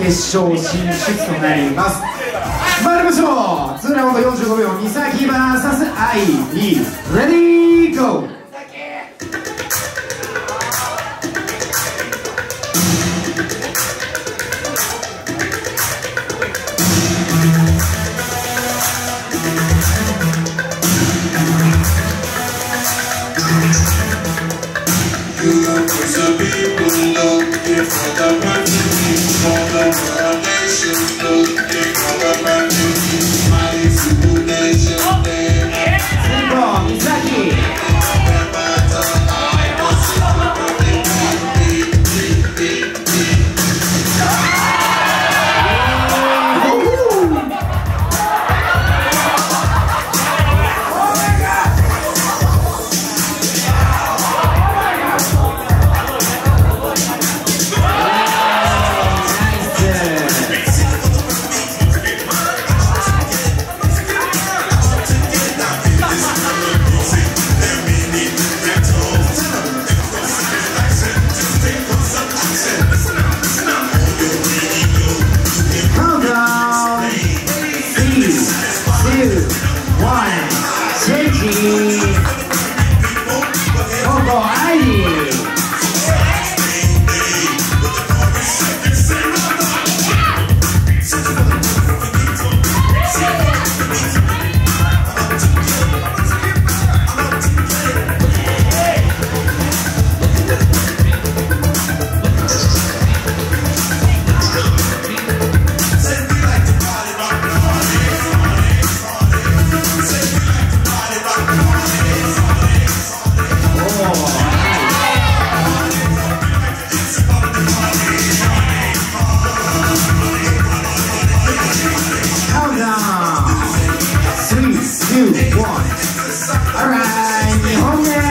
決勝進出となります。まいりましょう。ツーラウンド45秒ミサキバーサス IB レディーゴー Solo, One, Sinji. Alright, alright.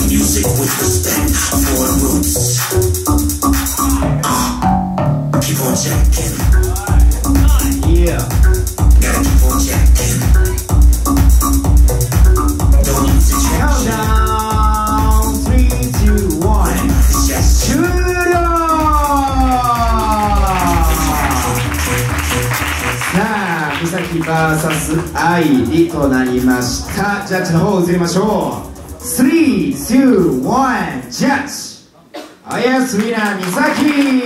Changing. Music with respect for roots. Uh, keep on checking. Yeah. Gotta keep on checking. Don't lose the traction. さあ、美咲 VS 愛理となりました。ジャッジの方移りましょう。Three, two, one, judge! Ayas winner, Misaki!